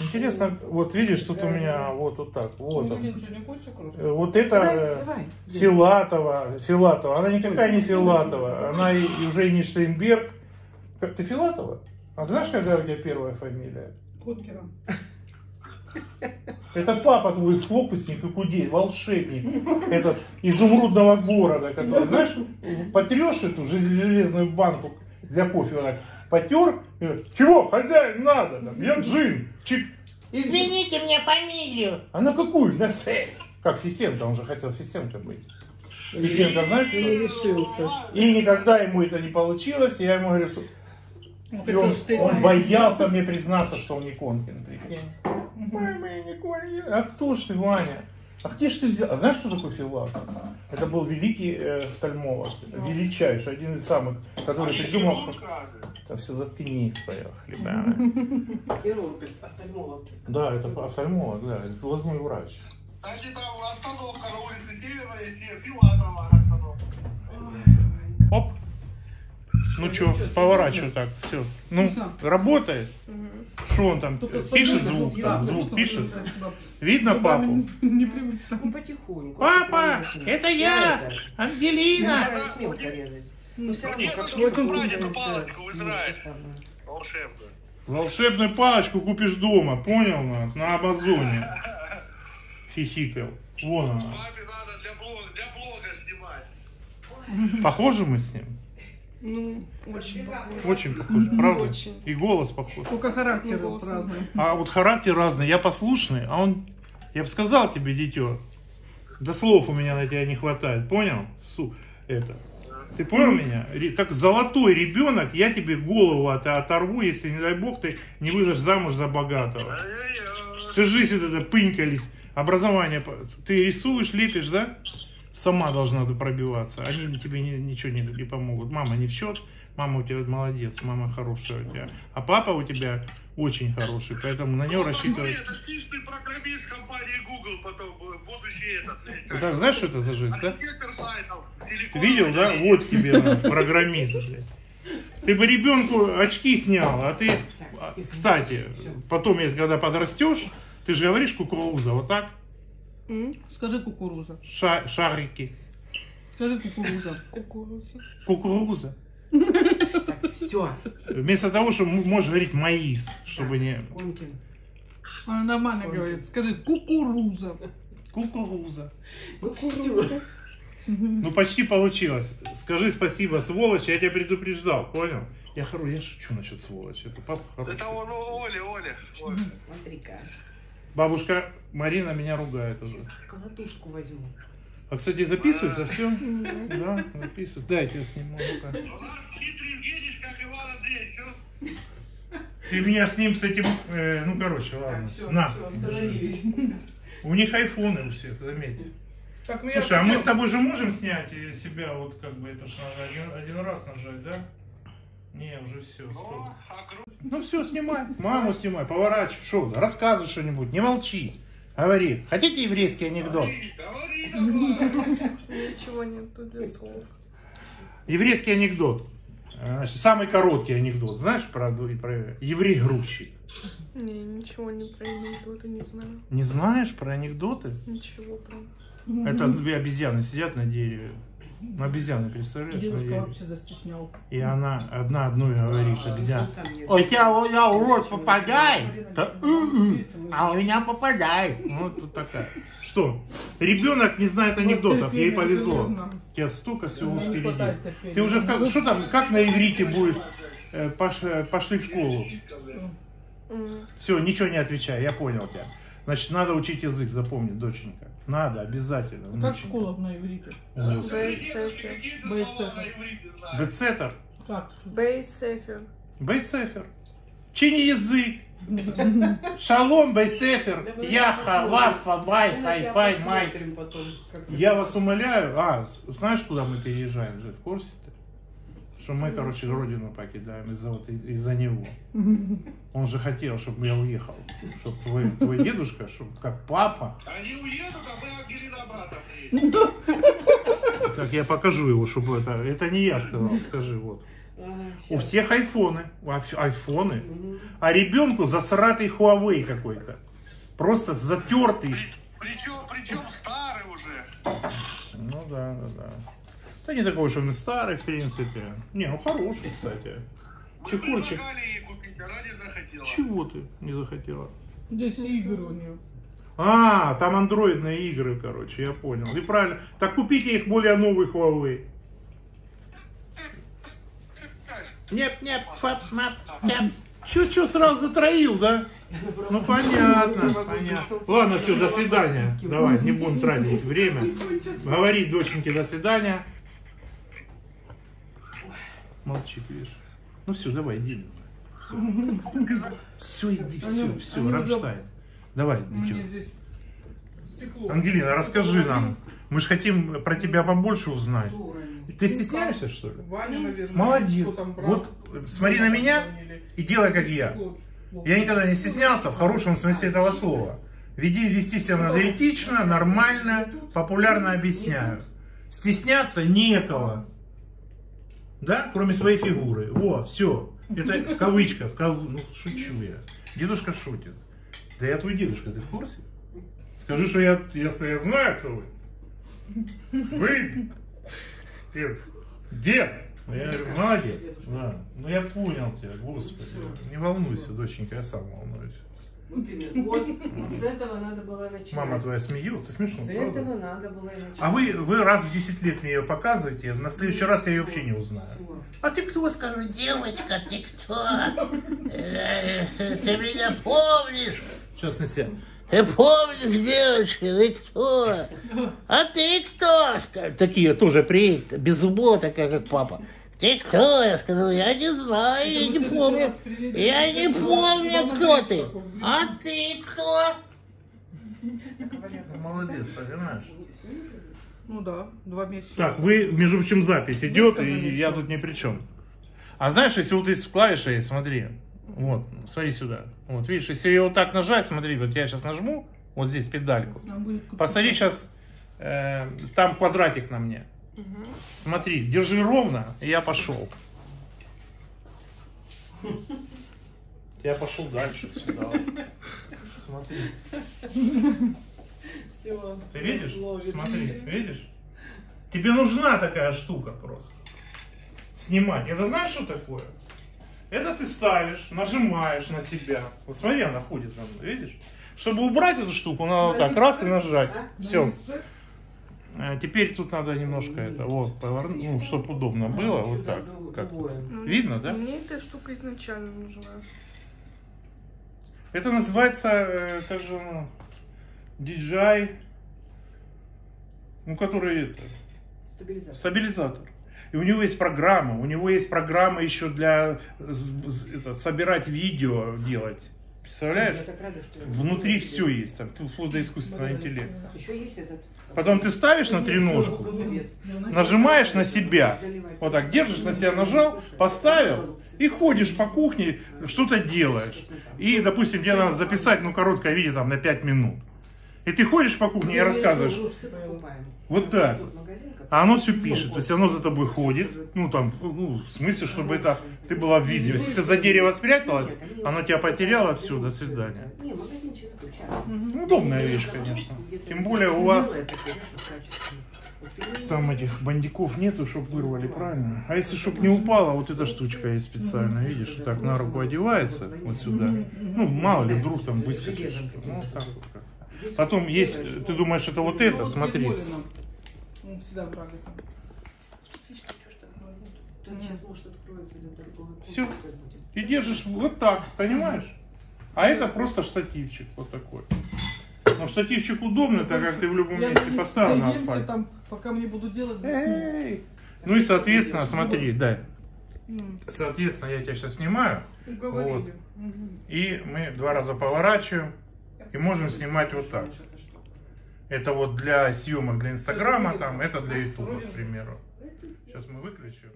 Интересно, вот видишь, тут у меня вот, вот так, вот он. Э, Вот это Давай, э, давай. Филатова, Филатова, она никакая не Филатова, она и, и уже и не Штейнберг. Как ты Филатова? А ты знаешь, какая у тебя первая фамилия? Коткина. Это папа твой фокусник и худей, волшебник. Этот изумрудного города, который, знаешь, потрешь эту железную банку для кофе, вот так, потер, и говорит, чего, хозяин, надо, там, я джин, чик. Извините мне фамилию. А на какую? На С. Как Фисенко, он же хотел Фисенко быть. Фисенко, знаешь, И не решился. и никогда ему это не получилось, я ему говорю, что- Он и он, он боялся мне признаться, что он не Конкин, прикинь. Мама, я не Конкин. А кто ж ты, Ваня? А где ж ты взял? А знаешь, что такое Филатов? Это был великий э, офтальмолог, величайший, один из самых, который придумал... Да все, заткни, своя хлебяна. Хирург, офтальмолог. Да, это офтальмолог, да, это глазной врач. Кстати, там остановка на улице Северная, Се- Филатова остановка. Оп. Ну что, поворачиваю так, все. Ну, работает. Что он там, Только пишет звук, там, звук пишет. Видно папу? Непривычно. Ну, потихоньку. Папа, это я, Это. Ангелина. Резать. Но все равно, Где как только вкусно, эту палочку в Израиль? Волшебно. Волшебную палочку купишь дома, понял? На, на Амазоне. Хихикал. Вон она. Папе надо для блога, для блога снимать. Похожи мы с ним? Ну, очень похоже. Очень похожи, правда? Очень. И голос похож. Только характеры Ну, разные. А вот характер разный. Я послушный, а он... Я бы сказал тебе, дитё, да слов у меня на тебя не хватает, понял? Су, это. Ты понял меня? Как золотой ребенок, я тебе голову от- оторву, если, не дай бог, ты не выйдешь замуж за богатого. Всю жизнь вот это пынькались. Образование. Ты рисуешь, лепишь, да? Сама должна пробиваться. Они тебе ни- ничего не, не помогут. Мама не в счет. Мама у тебя молодец. Мама хорошая у тебя. А папа у тебя очень хороший. Поэтому на него Ну, рассчитывать. Это отличный программист компании Google, потом э, будущий этот. э, Ты так знаешь, что это за жизнь, да? Ты видел, да? Вот тебе программист. блядь. Ты бы ребенку очки снял, а ты... а, Кстати, потом, когда подрастешь, ты же говоришь кукуруза, вот так? М? Скажи кукуруза. Ша- шарики. Скажи кукуруза. Кукуруза. Кукуруза. Так, все. Вместо того, что м- можешь говорить маис, чтобы не... Конкин. Она нормально говорит. Скажи кукуруза. Кукуруза. Ну, все. Ну, почти получилось. Скажи спасибо, сволочь, я тебя предупреждал, понял? Я хороший, я шучу насчет сволочи. Это папа хороший. Это он, о, Оля, Оля. Оля. Смотри-ка. Бабушка Марина меня ругает уже. Колотушку возьму. А, кстати, записывается все? Да, записывается. Дайте я сниму. Ты меня с ним, с этим... э, ну, короче, ладно. Все, На. все, остановились. У них айфоны у всех, заметьте. Так, ну Слушай, а мы с тобой же можем снять э, себя, вот как бы это ж нажать, один, один раз нажать, да? Не, уже все, О, стоп. Ну все, снимай. Маму снимай, поворачивай. Что, рассказывай что-нибудь, не молчи. Говори. Хотите еврейский анекдот? Говори давай. Ничего нету для слов. Еврейский анекдот. Значит, самый короткий анекдот. Знаешь про, про еврей-грузчик? Не, ничего не про анекдоты не знаю. Не знаешь про анекдоты? Ничего прям. Это две обезьяны сидят на дереве. Ну, обезьяны, представляешь, Девушка вообще застеснял. И она одна одной говорит, обезьяна. Сам не- Ой, тебя у тебя в рот попадает? Да, м-м. А у меня попадает. Вот тут такая. Что? Ребенок не знает анекдотов, ей повезло. Тебе столько всего не впереди. Ты уже в как, что там, как на иврите будет? Э, пош- пошли в школу. Все, ничего не отвечай, я понял тебя. Значит, надо учить язык, запомни, доченька. Надо, обязательно. Как внученька. школа на иврите? Бейсефер. Бейт-сефер. Бецетер. Как? Бейсефер. Бейсефер. Чини язык. Шалом, Бейсефер. Яха, Вафа, Вай, Мы на Хай, тебя Фай, Май. как Я вас умоляю. А, знаешь, куда мы переезжаем же? В курсе ты? Что мы, короче, родину покидаем из-за вот, из-за него. Он же хотел, чтобы я уехал. Чтобы твой, твой дедушка, чтобы как папа. Они уедут, а мы Ангелина обратно приедем. Так, я покажу его, чтобы это... Это не я сказал, скажи, вот. Ага, У всех айфоны. Айфоны. А ребенку засратый Huawei какой-то. Просто затертый. Причем, причем старый уже. Ну да, да, да. Да не такой уж он и старый, в принципе. Не, ну хороший, кстати. Чехурчик. предлагали ей купить, она не захотела. Чего ты не захотела? Здесь игры у нее. А, там андроидные игры, короче, я понял. И правильно. Так купите их более новый Huawei. Нет, нет, фап, мап, тяп. Чё, чё сразу затроил, да? Ну понятно, понятно. Ладно, все, до свидания. Давай, не будем тратить время. Говори доченьке до свидания. Молчит, видишь. Ну все, давай, иди. Все, иди, все, все, Рамштайн. Давай. Ангелина, расскажи нам. Мы же хотим про тебя побольше узнать. Ты стесняешься, что ли? Наверное, Молодец. Вот смотри на меня и делай, как я. Я никогда не стеснялся в хорошем смысле этого слова. Веди, вести себя надо этично, нормально, популярно объясняю. Стесняться некого. Да, кроме своей фигуры. Во, все. Это в кавычках, в кав... ну шучу я. Дедушка шутит. Да я твой дедушка, ты в курсе? Скажи, что я, я, я знаю, кто вы. Вы? Дед. Дед. Я говорю, молодец. Да. Ну я понял тебя, господи. Не волнуйся, доченька, я сам волнуюсь. Именно. Вот, вот с этого надо было начинать. Мама твоя смеется, смешно, С правда? этого надо было и начинать. А вы, вы раз в 10 лет мне ее показываете, на следующий раз я ее вообще не узнаю. А ты кто, скажу, девочка, ты кто? Э, Ты меня помнишь? В частности, ты помнишь, девочка, ты кто? А ты кто? Такие тоже приедут, без зубов, такая, как папа. Ты кто? Я сказал, я не знаю, я не помню. Я не помню, кто ты. А ты кто? Молодец, понимаешь? Ну да, два месяца. Так, вы, между прочим, запись идет, и я тут ни при чем. А знаешь, если вот из клавиши, смотри, вот, смотри сюда. Вот, видишь, если ее вот так нажать, смотри, вот я сейчас нажму, вот здесь педальку. Посмотри сейчас, э, там квадратик на мне. Смотри, держи ровно, и я пошел. Я пошел дальше сюда. Смотри. Всё. Ты видишь? Ловит. Смотри, видишь? Тебе нужна такая штука просто. Снимать. Это знаешь, что такое? Это ты ставишь, нажимаешь на себя. Вот смотри, она ходит там, видишь? Чтобы убрать эту штуку, надо вот так раз и нажать. Все. Теперь тут надо немножко это, вот, повернуть, ну, чтобы удобно было, вот так. Как Другое. Видно, да? Мне эта штука изначально нужна. Это называется, э, как же, ну, DJI, ну, который это, Стабилизатор. стабилизатор. И у него есть программа, у него есть программа еще для это, собирать видео, делать. Представляешь? Я так рада, что я- Внутри все есть, там, тут вплоть до искусственного интеллекта. Еще есть этот. Потом ты ставишь на треножку, нажимаешь на себя, вот так, держишь на себя, нажал, поставил, и ходишь по кухне, что-то делаешь. И, допустим, тебе надо записать, ну, короткое видео там на 5 минут. И ты ходишь по кухне и рассказываешь. Вот так. А оно все пишет, то есть оно за тобой ходит, ну там, ну, в смысле, чтобы это ты была в видео. Если ты за дерево спряталась, оно тебя потеряло, все, до свидания. Ну, Удобная вещь, конечно. Тем более у вас там этих бандиков нету, чтобы вырвали, правильно? А если чтоб не упала, вот эта штучка есть специально, видишь, так на руку одевается, вот сюда. Ну, мало ли, вдруг там выскочишь. Ну, так вот как. Потом есть, ты думаешь, это вот это, смотри. Ну Всё. как будет. И держишь вот так, понимаешь? А это просто штативчик вот такой. Но штативчик удобный, так как ты в любом Я месте поставил на асфальт. там, пока мне будут делать. Эй. Ну и соответственно, смотри, дай. М, Соответственно, я тебя сейчас снимаю, Уговорили. Мгм. и мы два раза поворачиваем, и можем снимать вот так. Это вот для съемок для Инстаграма, там, это для Ютуба, к примеру. Сейчас мы выключим.